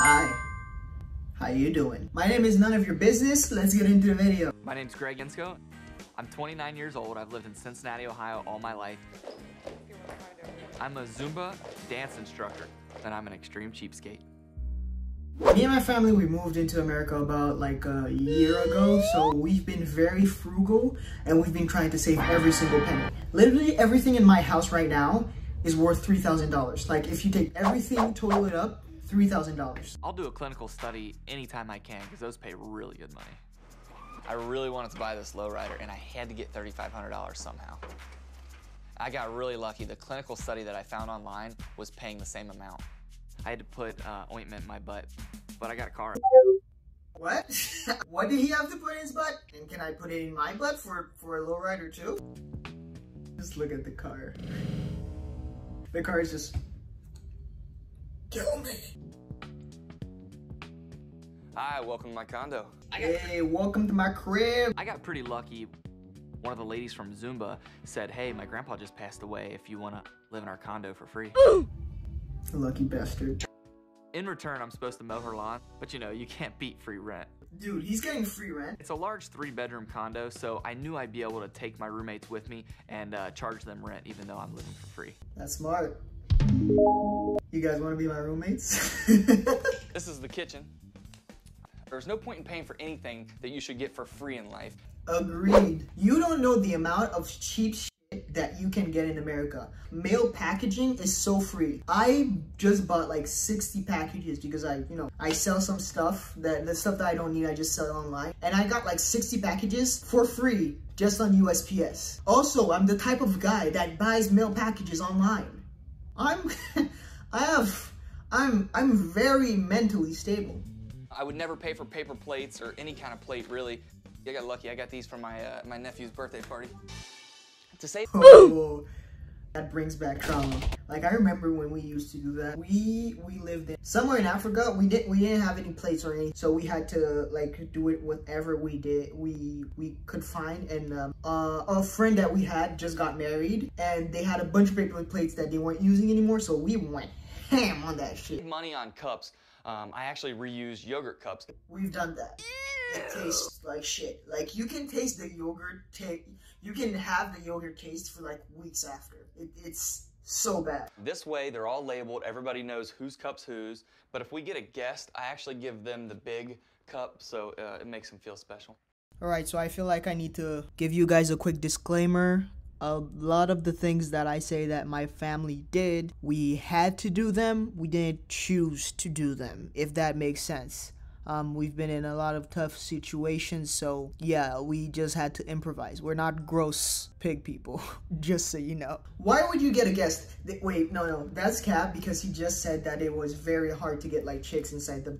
Hi. How you doing? My name is none of your business. Let's get into the video. My name's Greg Insco. I'm 29 years old. I've lived in Cincinnati, Ohio all my life. I'm a Zumba dance instructor, and I'm an extreme cheapskate. Me and my family, we moved into America about like a year ago, so we've been very frugal and we've been trying to save every single penny. Literally everything in my house right now is worth $3,000. Like if you take everything, total it up, $3,000. I'll do a clinical study anytime I can because those pay really good money. I really wanted to buy this lowrider and I had to get $3,500 somehow. I got really lucky. The clinical study that I found online was paying the same amount. I had to put uh, ointment in my butt, but I got a car. What? what did he have to put in his butt? And can I put it in my butt for, for a lowrider too? Just look at the car. The car is just... Kill me. Hi, welcome to my condo. Hey, welcome to my crib. I got pretty lucky. One of the ladies from Zumba said, hey, my grandpa just passed away if you want to live in our condo for free. Lucky bastard. In return, I'm supposed to mow her lawn, but you know, you can't beat free rent. Dude, he's getting free rent. It's a large three bedroom condo, so I knew I'd be able to take my roommates with me and uh, charge them rent even though I'm living for free. That's smart. You guys want to be my roommates? This is the kitchen. There's no point in paying for anything that you should get for free in life. Agreed. You don't know the amount of cheap shit that you can get in America. Mail packaging is so free. I just bought like 60 packages because I, you know, I sell some stuff that the stuff that I don't need, I just sell online. And I got like 60 packages for free just on USPS. Also, I'm the type of guy that buys mail packages online. I'm, I have, I'm, I'm very mentally stable. I would never pay for paper plates or any kind of plate, really. I got lucky. I got these for my uh, my nephew's birthday party. To say, Oh, that brings back trauma. Like I remember when we used to do that. We we lived in somewhere in Africa. We didn't we didn't have any plates or anything, so we had to like do it whatever we did we we could find. And um, uh, a friend that we had just got married, and they had a bunch of paper plates that they weren't using anymore. So we went ham on that shit. money on cups. Um, I actually reuse yogurt cups. We've done that. It tastes like shit. Like you can taste the yogurt. Ta- you can have the yogurt taste for like weeks after. It, it's so bad. This way, they're all labeled. Everybody knows whose cup's whose. But if we get a guest, I actually give them the big cup, so uh, it makes them feel special. Alright, so I feel like I need to give you guys a quick disclaimer. A lot of the things that I say that my family did, we had to do them. We didn't choose to do them, if that makes sense. Um, we've been in a lot of tough situations, so yeah, we just had to improvise. We're not gross pig people, just so you know. Why would you get a guest? Wait, no, no, that's Cap because he just said that it was very hard to get like chicks inside the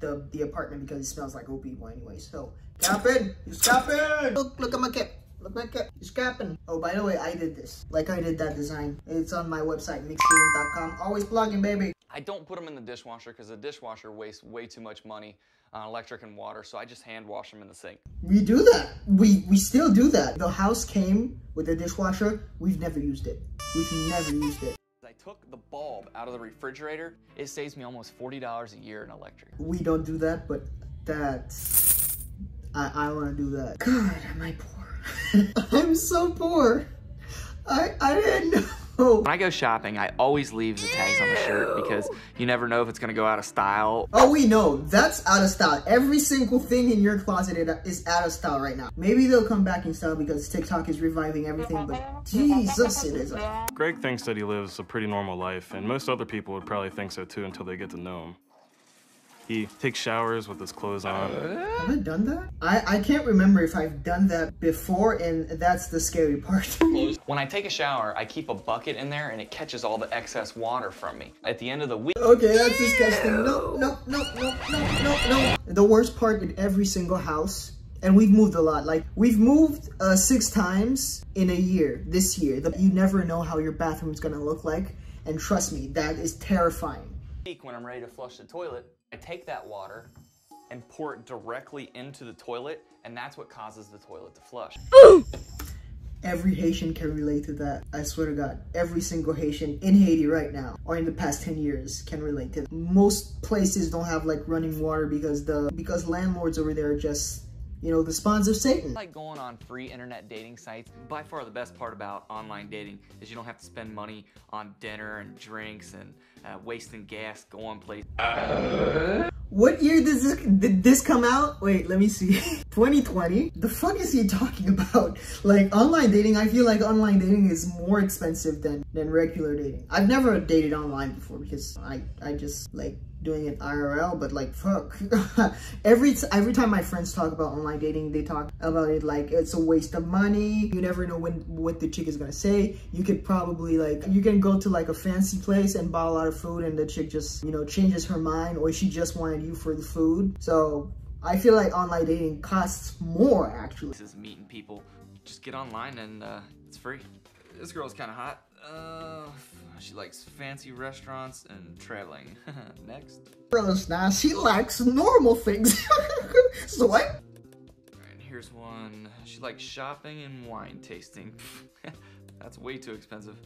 the, the apartment because it smells like people anyway. So, capping, you capping. Look, look at my cap. Look at my cap. He's capping. Oh, by the way, I did this. Like I did that design. It's on my website, mixtating.com. Always plugging, baby. I don't put them in the dishwasher because the dishwasher wastes way too much money on electric and water, so I just hand wash them in the sink. We do that. We we still do that. The house came with a dishwasher. We've never used it. We've never used it. I took the bulb out of the refrigerator. It saves me almost $40 a year in electric. We don't do that, but that's I I want to do that. God, am I poor? I'm so poor. I I didn't know. When I go shopping, I always leave the tags on the shirt because you never know if it's gonna go out of style. Oh, we know. That's out of style. Every single thing in your closet is out of style right now. Maybe they'll come back in style because TikTok is reviving everything, but Jesus, it isn't. Greg thinks that he lives a pretty normal life, and most other people would probably think so too until they get to know him. He takes showers with his clothes on. Have I done that? I, I can't remember if I've done that before, and that's the scary part. When I take a shower, I keep a bucket in there and it catches all the excess water from me. At the end of the week, okay, that's disgusting. No, no, no, no, no, no, no. The worst part in every single house, and we've moved a lot. Like, we've moved uh, six times in a year, this year. The, you never know how your bathroom's gonna look like, and trust me, that is terrifying. when I'm ready to flush the toilet, I take that water and pour it directly into the toilet, and that's what causes the toilet to flush. Every Haitian can relate to that. I swear to God. Every single Haitian in Haiti right now or in the past 10 years can relate to. Most places don't have like running water because the because landlords over there are just you know, the spawns of Satan. like going on free internet dating sites. By far the best part about online dating is you don't have to spend money on dinner and drinks and uh, wasting gas going places. What year does this did this come out? Wait, let me see. 2020. The fuck is he talking about? Like online dating, I feel like online dating is more expensive than than regular dating. I've never dated online before because I I just like doing it IRL, but like fuck. every every time my friends talk about online dating, they talk about it like it's a waste of money. You never know when what the chick is gonna say. You could probably like you can go to like a fancy place and buy a lot of food, and the chick just you know changes her mind, or she just wanted you for the food. So I feel like online dating costs more actually. This is meeting people. Just get online and uh, it's free. This girl's kind of hot. Uh, she likes fancy restaurants and traveling. Next. Girl's now she likes normal things. so what? And here's one. She likes shopping and wine tasting. That's way too expensive.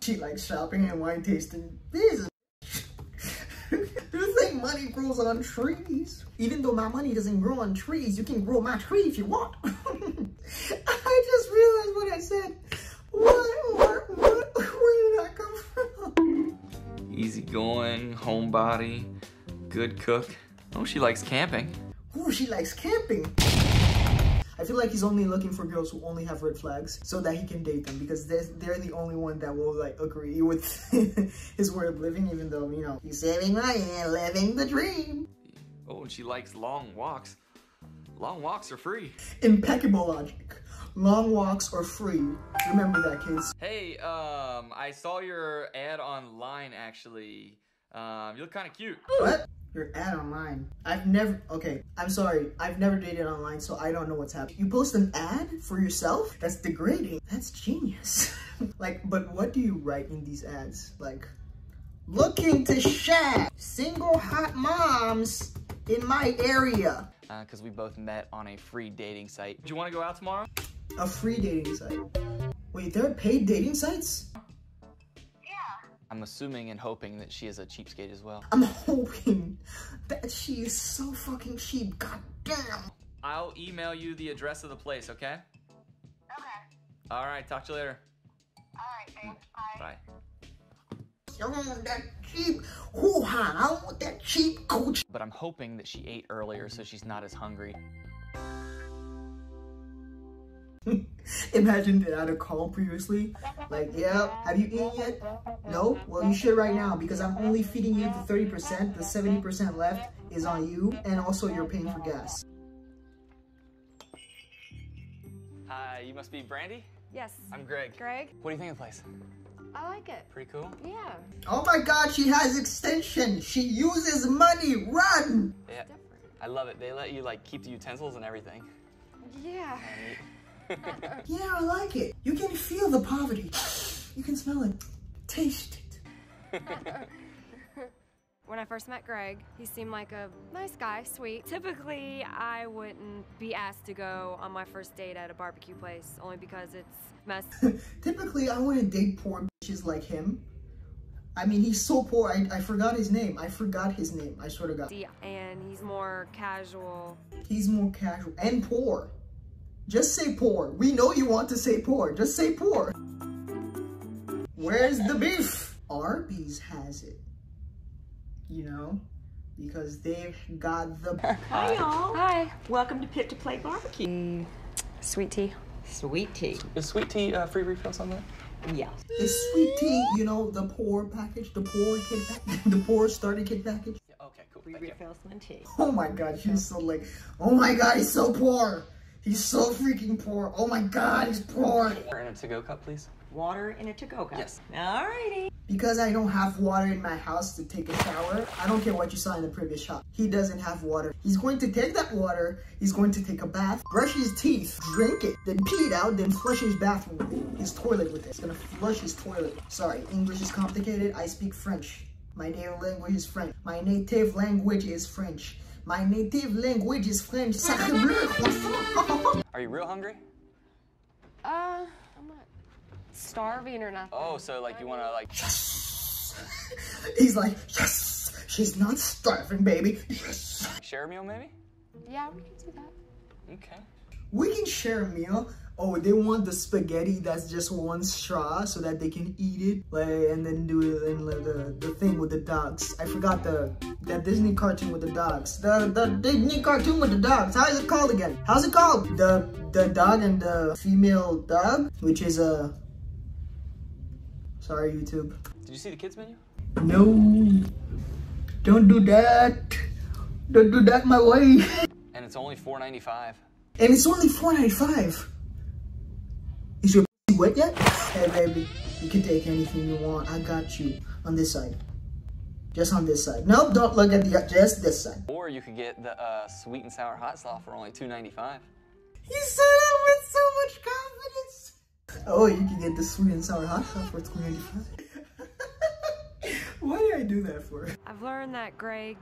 She likes shopping and wine tasting. This is you think money grows on trees? Even though my money doesn't grow on trees, you can grow my tree if you want. Homebody, good cook. Oh, she likes camping. Ooh, she likes camping. I feel like he's only looking for girls who only have red flags so that he can date them because they're, they're the only one that will like agree with his way of living even though, you know, he's saving money and living the dream. Oh, and she likes long walks. Long walks are free. Impeccable logic. Long walks are free. Remember that, kids. Hey, um, I saw your ad online actually. Um, you look kind of cute. What? Your ad online. I've never, okay, I'm sorry. I've never dated online, so I don't know what's happening. You post an ad for yourself? That's degrading. That's genius. like, but what do you write in these ads? Like, looking to shag single hot moms in my area. Because uh, we both met on a free dating site. Do you want to go out tomorrow? A free dating site. Wait, there are paid dating sites? I'm assuming and hoping that she is a cheapskate as well. I'm hoping that she is so fucking cheap. God damn. I'll email you the address of the place, okay? Okay. All right, talk to you later. All right, thanks. Bye. Bye. I want that cheap hoo-ha. I want that cheap coach. But I'm hoping that she ate earlier so she's not as hungry. Imagine that I had a call previously. Like, yeah, have you eaten yet? No? Well, you should right now because I'm only feeding you the 30%. The 70% left is on you and also you're paying for gas. Hi, you must be Brandy? Yes. I'm Greg. Greg? What do you think of the place? I like it. Pretty cool? Yeah. Oh my god, she has extension. She uses money. Run! Yeah. I love it. They let you like keep the utensils and everything. Yeah. Yeah, I like it. You can feel the poverty. You can smell it. Taste it. When I first met Greg, he seemed like a nice guy, sweet. Typically, I wouldn't be asked to go on my first date at a barbecue place only because it's messy. Typically, I wouldn't date poor bitches like him. I mean, he's so poor. I, I forgot his name. I forgot his name. I swear to God. and he's more casual. He's more casual and poor. Just say poor. We know you want to say poor. Just say poor. Where's the beef? Arby's has it. You know? Because they've got the... Hi, y'all. Hi. Welcome to Pit to Plate Barbecue. Sweet tea. Sweet tea. Is sweet tea uh, free refills on that? Yeah. Is sweet tea, you know, the poor package? The poor kid package? The poor starter kit package? Yeah, okay, cool. Free refills and tea. Oh my god, she's so like, oh my god, he's so poor. He's so freaking poor. Oh my god, he's poor. Water in a to-go cup, please. Water in a to-go cup. Yes. Alrighty. Because I don't have water in my house to take a shower, I don't care what you saw in the previous shot. He doesn't have water. He's going to take that water, he's going to take a bath, brush his teeth, drink it, then pee it out, then flush his bathroom with it, his toilet with it. He's gonna flush his toilet. Sorry, English is complicated. I speak French. My native language is French. My native language is French. My native language is French. Sacre bleu. Are you real hungry? Uh, I'm not starving or nothing. Oh, so like you want to like Yes! He's like, yes, she's not starving, baby. Yes. share a meal maybe? Yeah, we can do that. Okay. We can share a meal oh, they want the spaghetti that's just one straw so that they can eat it like, and then do it in like, the, the thing with the dogs. I forgot the that Disney cartoon with the dogs. The, the Disney cartoon with the dogs. How is it called again? How's it called? The, the dog and the female dog, which is a... Sorry, YouTube. Did you see the kids menu? No. Don't do that. Don't do that my way. And it's only $4.95. And it's only $4.95. You wet yet? Hey baby, you can take anything you want. I got you. On this side. Just on this side. Nope, don't look at the, just this side. Or you could get the uh, sweet and sour hot sauce for only $2.95. You said that with so much confidence. Oh, you can get the sweet and sour hot sauce for $2.95. Why did I do that for? I've learned that, Greg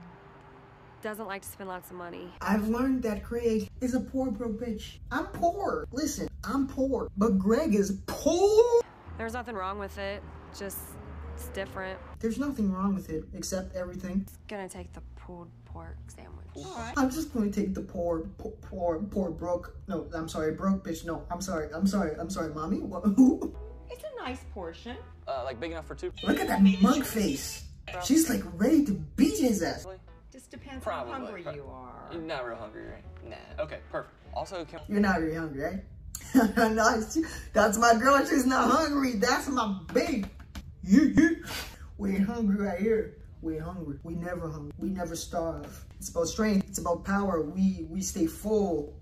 doesn't like to spend lots of money. I've learned that Greg is a poor broke bitch. I'm poor. Listen, I'm poor, but Greg is poor. There's nothing wrong with it. Just it's different. There's nothing wrong with it except everything. It's Gonna take the pulled pork sandwich. I'm just going to take the poor, poor, poor, poor broke. No, I'm sorry, broke bitch. No, I'm sorry. I'm sorry. I'm sorry, mommy. What, who? It's a nice portion. Uh, like big enough for two? Look at that mug face. She's like ready to beat his ass. Just depends Probably, how hungry prob- you are. You're not real hungry, right? Nah. Okay, perfect. Also, can You're not very hungry, right? nice. That's my girl. She's not hungry. That's my babe. You, you. We ain't hungry right here. We ain't hungry. We never hungry. We never starve. It's about strength. It's about power. We we stay full.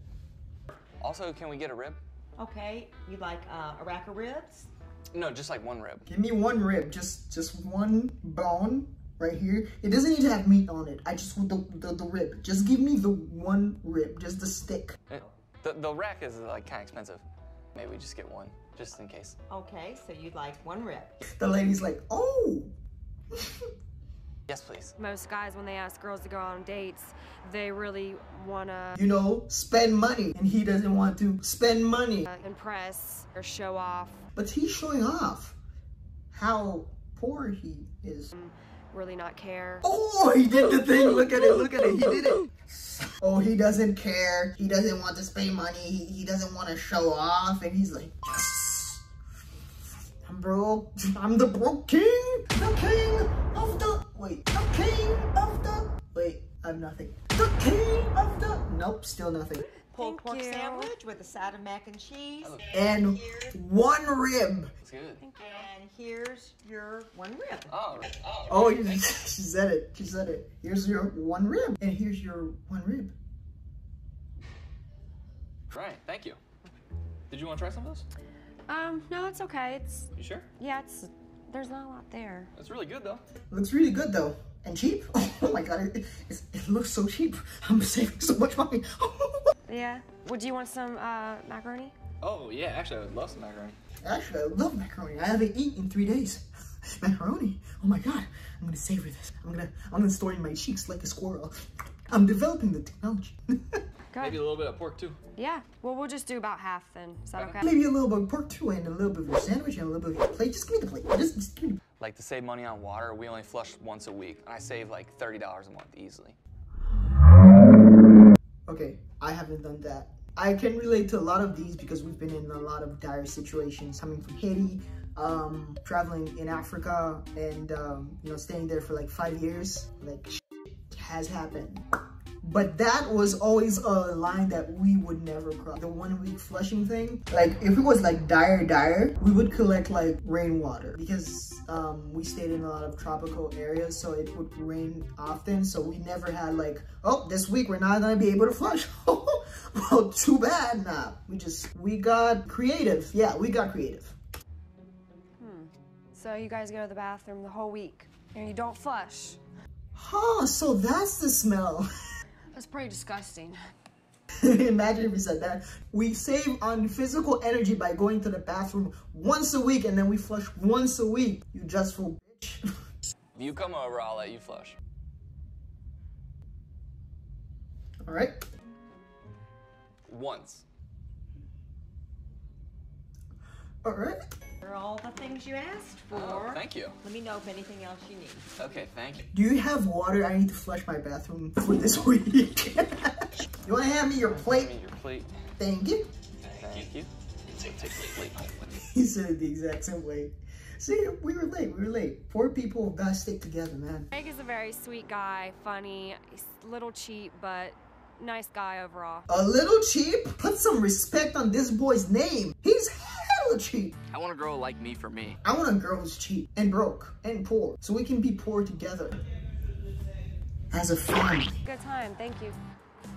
also can we get a rib? Okay, you like uh, a rack of ribs? No, just like one rib. Give me one rib, just just one bone right here. It doesn't need to have meat on it. I just want the, the, the rib. Just give me the one rib, just the stick. It, the, the rack is like kind of expensive. Maybe we just get one, just in case. Okay, so you'd like one rib. The lady's like, oh. Yes, please. Most guys, when they ask girls to go on dates, they really wanna you know, spend money. And he doesn't want to spend money. uh, impress or show off. But he's showing off how poor he is. Really not care. Oh, he did the thing. Look at it. Look at it. He did it. Oh, he doesn't care. He doesn't want to spend money. He, he doesn't want to show off. And he's like, yes. I'm broke. I'm the broke king. The king of the. Wait. The king of the. Wait. I have nothing. The king of the. Nope. Still nothing. Pulled Thank pork you. sandwich with a side of mac and cheese. And one rib. It's good. And here's your one rib. Oh, right. oh. Oh, you- she said it. She said it. Here's your one rib. And here's your one rib. Right, thank you. Did you want to try some of this? Um, no, it's okay. It's You sure? yeah, it's there's not a lot there. It's really good though. Looks really good though. And cheap. Oh my god, it, it, it looks so cheap. I'm saving so much money. Yeah. Would you want some uh, macaroni? Oh yeah, actually I would love some macaroni. Actually, I love macaroni. I haven't eaten in three days. macaroni. Oh my god. I'm gonna savor this. I'm gonna I'm gonna store it in my cheeks like a squirrel. I'm developing the technology. Good. Maybe a little bit of pork too. Yeah. Well, we'll just do about half then. Is that okay? Maybe a little bit of pork too, and a little bit of your sandwich, and a little bit of your plate. Just give me the plate. Just, just give me. the plate. Like to save money on water, we only flush once a week, and I save like thirty dollars a month easily. Okay, I haven't done that. I can relate to a lot of these because we've been in a lot of dire situations coming from Haiti, um, traveling in Africa, and um, you know staying there for like five years. Like has happened. But that was always a line that we would never cross. The one week flushing thing, like if it was like dire, dire, we would collect like rainwater because um, we stayed in a lot of tropical areas, so it would rain often. So we never had like, oh, this week we're not gonna be able to flush. well, too bad. Nah, we just we got creative. Yeah, we got creative. So you guys go to the bathroom the whole week and you don't flush. Huh? So that's the smell. That's pretty disgusting. Imagine if we said that. We save on physical energy by going to the bathroom once a week and then we flush once a week. You justful bitch. If you come over, I'll let you flush. All right. Once. All right. For all the things you asked oh, for. Oh, thank you. Let me know if anything else you need. Okay, thank you. Do you have water? I need to flush my bathroom for this week. you want to hand me your Give plate? me your plate. Thank you. Thank you. Take, take the plate you. He said it the exact same way. See, we were late. We were late. Poor people gotta stick together, man. Greg is a very sweet guy, funny, he's a little cheap, but nice guy overall. A little cheap? Put some respect on this boy's name. He's hella cheap. I want a girl like me for me. I want a girl who's cheap and broke and poor, so we can be poor together as a family. Good time, thank you.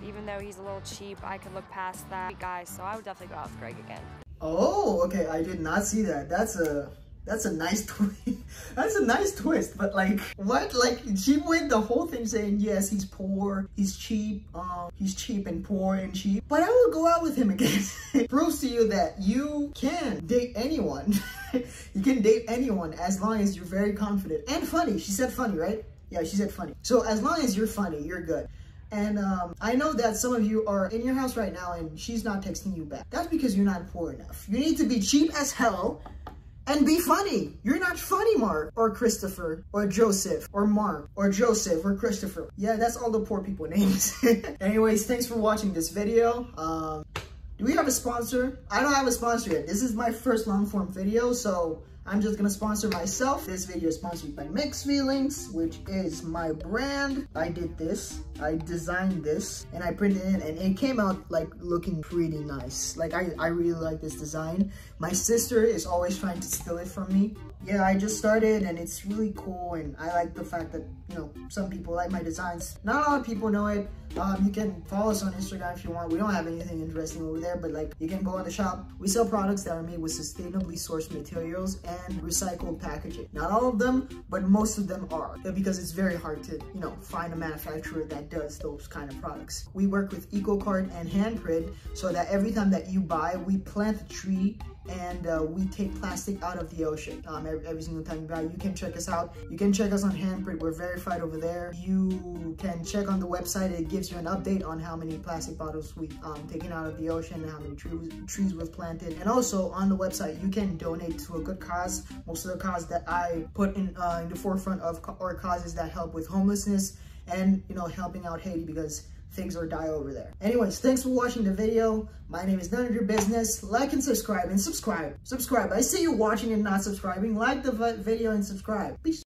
Even though he's a little cheap, I could look past that guy, so I would definitely go out with Greg again. Oh, okay. I did not see that. That's a that's a nice twist. that's a nice twist. But like, what? Like, she went the whole thing saying yes, he's poor, he's cheap, um, he's cheap and poor and cheap. But I will go out with him again. Proves to you that you can date anyone. you can date anyone as long as you're very confident and funny. She said funny, right? Yeah, she said funny. So as long as you're funny, you're good. And um, I know that some of you are in your house right now and she's not texting you back. That's because you're not poor enough. You need to be cheap as hell and be funny. You're not funny, Mark, or Christopher, or Joseph, or Mark, or Joseph, or Christopher. Yeah, that's all the poor people names. Anyways, thanks for watching this video. Um, do we have a sponsor? I don't have a sponsor yet. This is my first long form video, so I'm just gonna sponsor myself. This video is sponsored by Mixxed Feelings, which is my brand. I did this, I designed this, and I printed it, and it came out like looking pretty nice. Like I, I really like this design. My sister is always trying to steal it from me. Yeah, I just started and it's really cool and I like the fact that, you know, some people like my designs. Not a lot of people know it. Um, you can follow us on Instagram if you want. We don't have anything interesting over there, but like you can go on the shop. We sell products that are made with sustainably sourced materials and recycled packaging. Not all of them, but most of them are because it's very hard to, you know, find a manufacturer that does those kind of products. We work with EcoCart and Handprint so that every time that you buy, we plant a tree and uh, we take plastic out of the ocean um, every, every, single time you buy. You can check us out. You can check us on Handprint. We're verified over there. You can check on the website. It gives you an update on how many plastic bottles we've um, taken out of the ocean and how many trees, trees we've planted. And also on the website, you can donate to a good cause. Most of the cause that I put in, uh, in the forefront of our causes that help with homelessness and, you know, helping out Haiti because things or die over there. Anyways, thanks for watching the video. My name is None of Your Business. Like and subscribe and subscribe. Subscribe. I see you watching and not subscribing. Like the video and subscribe. Peace.